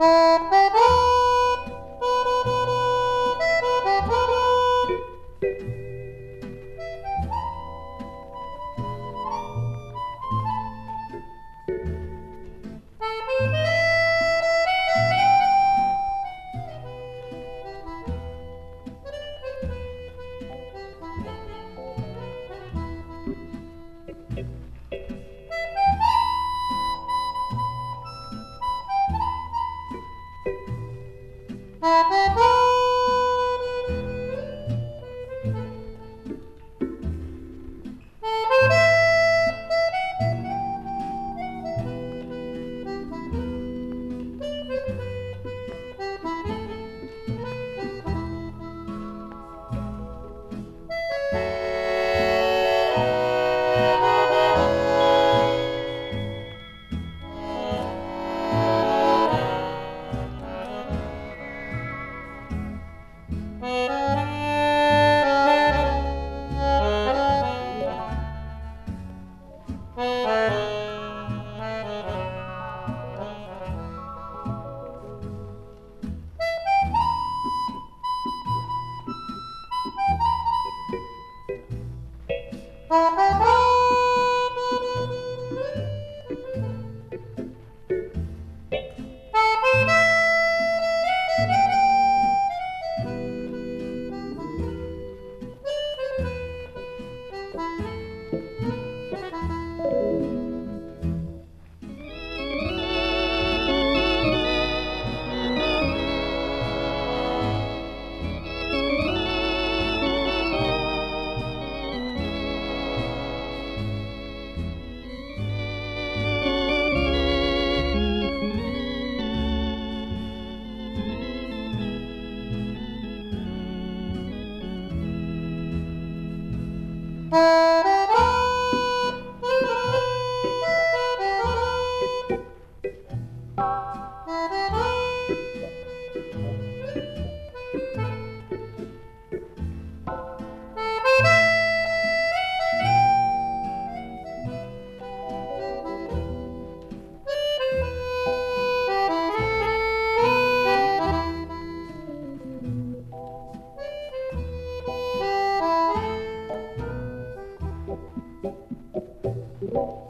Música Thank Música Música you.